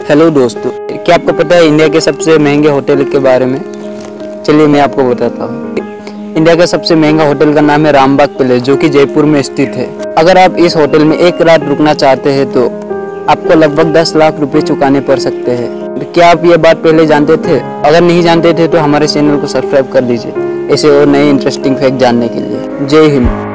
Hello दोस्तों। क्या आपको पता है इंडिया के सबसे महँगे होटल के बारे में? चलिए मैं आपको बताता हूँ। इंडिया का सबसे महँगा होटल का नाम है रामबाग पैलेस, जो कि जयपुर में स्थित है। अगर आप इस होटल में एक रात रुकना चाहते हैं तो आपको लगभग 10 लाख रुपए चुकाने पड़ सकते हैं। क्या आप ये बात पहले जानते थे? अगर नहीं जानते थे तो हमारे चैनल को सब्सक्राइब कर दीजिए। ऐसे और नए इंटरेस्टिंग फैक्ट जानने के लिए। जय हिंद।